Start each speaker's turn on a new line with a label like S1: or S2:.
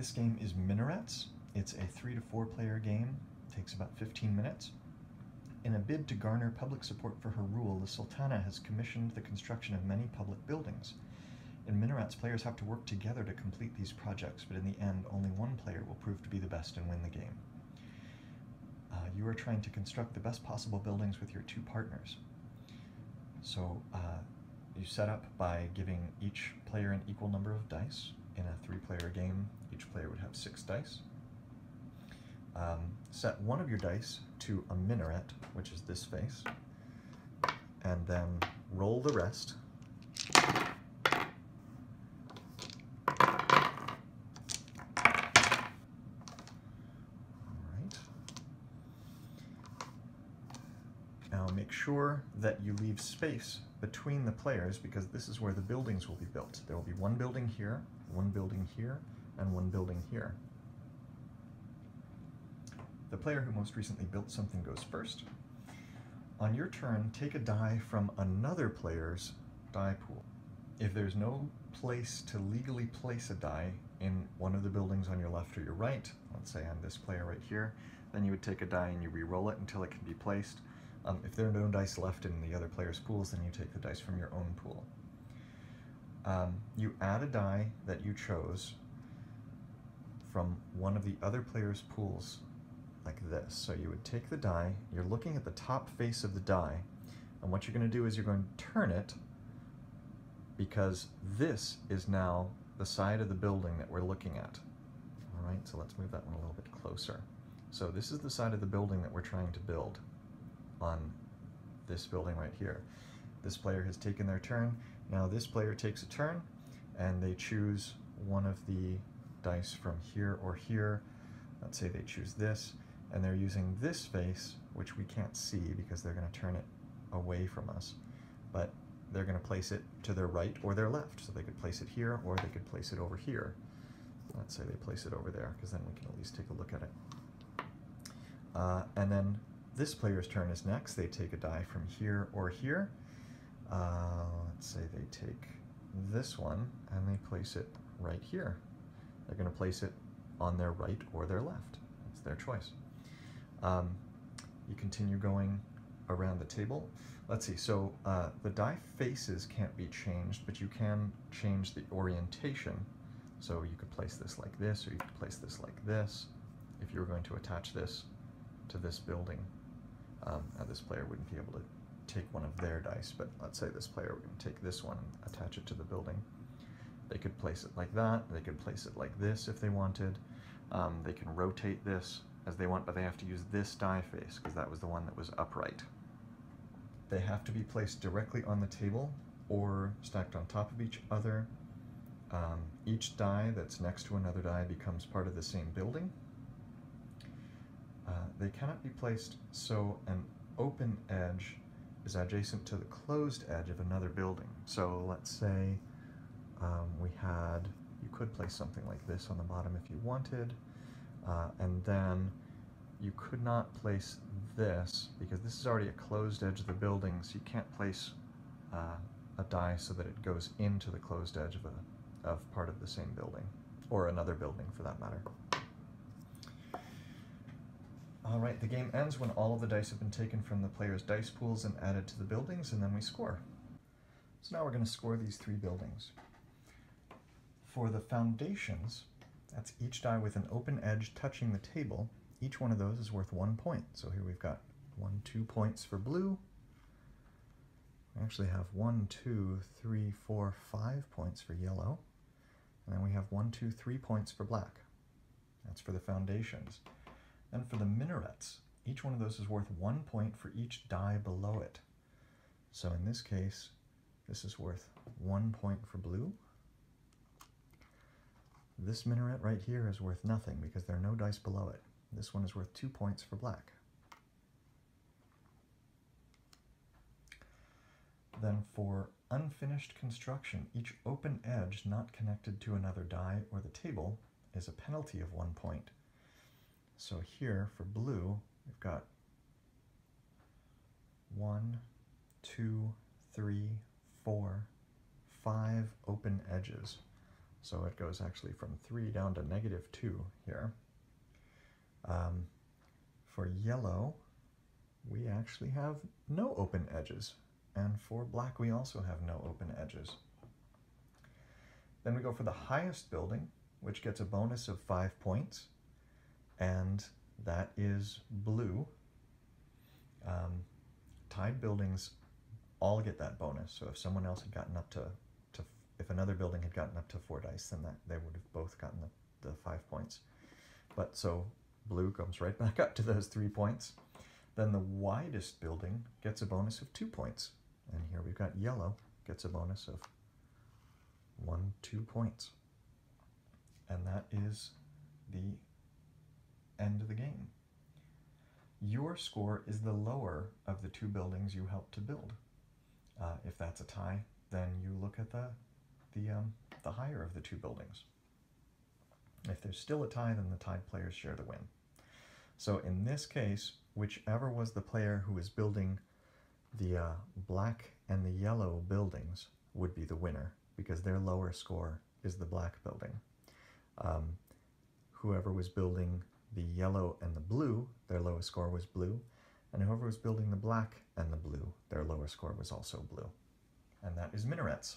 S1: This game is Minarets. It's a three to four player game, takes about 15 minutes. In a bid to garner public support for her rule, the Sultana has commissioned the construction of many public buildings. In Minarets, players have to work together to complete these projects, but in the end, only one player will prove to be the best and win the game. Uh, you are trying to construct the best possible buildings with your two partners. So uh, you set up by giving each player an equal number of dice. In a three-player game, each player would have six dice. Um, set one of your dice to a minaret, which is this face, and then roll the rest. Alright. Now make sure that you leave space between the players because this is where the buildings will be built. There will be one building here, one building here, and one building here. The player who most recently built something goes first. On your turn, take a die from another player's die pool. If there's no place to legally place a die in one of the buildings on your left or your right, let's say I'm this player right here, then you would take a die and you re-roll it until it can be placed. Um, if there are no dice left in the other player's pools, then you take the dice from your own pool. Um, you add a die that you chose from one of the other player's pools like this. So you would take the die, you're looking at the top face of the die, and what you're going to do is you're going to turn it because this is now the side of the building that we're looking at. All right, so let's move that one a little bit closer. So this is the side of the building that we're trying to build on this building right here. This player has taken their turn. Now this player takes a turn and they choose one of the dice from here or here. Let's say they choose this and they're using this face, which we can't see because they're going to turn it away from us, but they're going to place it to their right or their left. So they could place it here or they could place it over here. Let's say they place it over there because then we can at least take a look at it. Uh, and then this player's turn is next. They take a die from here or here. Uh, let's say they take this one and they place it right here. They're going to place it on their right or their left. It's their choice. Um, you continue going around the table. Let's see, so uh, the die faces can't be changed, but you can change the orientation. So you could place this like this, or you could place this like this, if you were going to attach this to this building. Um, this player wouldn't be able to take one of their dice, but let's say this player would take this one and attach it to the building. They could place it like that, they could place it like this if they wanted. Um, they can rotate this as they want, but they have to use this die face because that was the one that was upright. They have to be placed directly on the table or stacked on top of each other. Um, each die that's next to another die becomes part of the same building. Uh, they cannot be placed so an open edge is adjacent to the closed edge of another building. So let's say um, we had, you could place something like this on the bottom if you wanted, uh, and then you could not place this because this is already a closed edge of the building, so you can't place uh, a die so that it goes into the closed edge of, a, of part of the same building, or another building for that matter. Alright, the game ends when all of the dice have been taken from the player's dice pools and added to the buildings, and then we score. So now we're going to score these three buildings. For the foundations, that's each die with an open edge touching the table. Each one of those is worth one point. So here we've got one, two points for blue. We actually have one, two, three, four, five points for yellow. And then we have one, two, three points for black. That's for the foundations. And for the minarets, each one of those is worth one point for each die below it. So in this case, this is worth one point for blue. This minaret right here is worth nothing because there are no dice below it. This one is worth two points for black. Then for unfinished construction, each open edge not connected to another die or the table is a penalty of one point. So here for blue, we've got one, two, three, four, five open edges. So it goes actually from 3 down to negative 2 here. Um, for yellow, we actually have no open edges. And for black, we also have no open edges. Then we go for the highest building, which gets a bonus of 5 points. And that is blue. Um, tied buildings all get that bonus. So if someone else had gotten up to, to if another building had gotten up to four dice, then that they would have both gotten the, the five points. But so blue comes right back up to those three points. Then the widest building gets a bonus of two points. And here we've got yellow gets a bonus of one, two points. And that is the end of the game. Your score is the lower of the two buildings you helped to build. Uh, if that's a tie, then you look at the, the, um, the higher of the two buildings. If there's still a tie, then the tied players share the win. So in this case, whichever was the player who was building the uh, black and the yellow buildings would be the winner because their lower score is the black building. Um, whoever was building the yellow and the blue, their lowest score was blue, and whoever was building the black and the blue, their lowest score was also blue. And that is minarets.